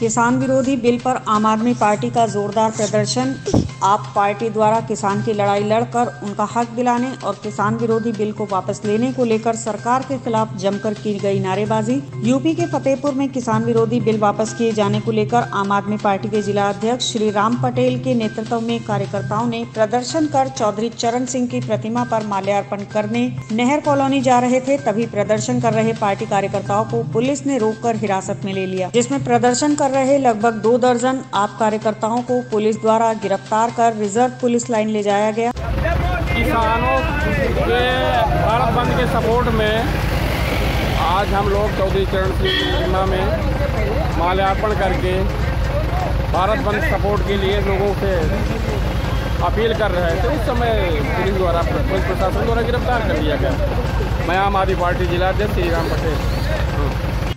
किसान विरोधी बिल पर आम आदमी पार्टी का जोरदार प्रदर्शन। आप पार्टी द्वारा किसान की लड़ाई लड़कर उनका हक दिलाने और किसान विरोधी बिल को वापस लेने को लेकर सरकार के खिलाफ जमकर की गई नारेबाजी। यूपी के फतेहपुर में किसान विरोधी बिल वापस किए जाने को लेकर आम आदमी पार्टी के जिला अध्यक्ष श्री राम पटेल के नेतृत्व में कार्यकर्ताओं ने प्रदर्शन कर चौधरी चरण सिंह की प्रतिमा पर माल्यार्पण करने नहर कॉलोनी जा रहे थे। तभी प्रदर्शन कर रहे पार्टी कार्यकर्ताओं को पुलिस ने रोककर हिरासत में ले लिया, जिसमें प्रदर्शन कर रहे लगभग दो दर्जन आप कार्यकर्ताओं को पुलिस द्वारा गिरफ़्तार कर रिज़र्व पुलिस लाइन ले जाया गया। किसानों के भारत बंद के सपोर्ट में आज हम लोग चौधरी चरण सिंह की प्रतिमा में माल्यार्पण करके भारत बंद सपोर्ट के लिए लोगों से अपील कर रहे थे उस समय पुलिस द्वारा, पुलिस प्रशासन द्वारा गिरफ़्तार कर लिया गया। मैं आम आदमी पार्टी जिला अध्यक्ष श्री राम पटेल। हूँ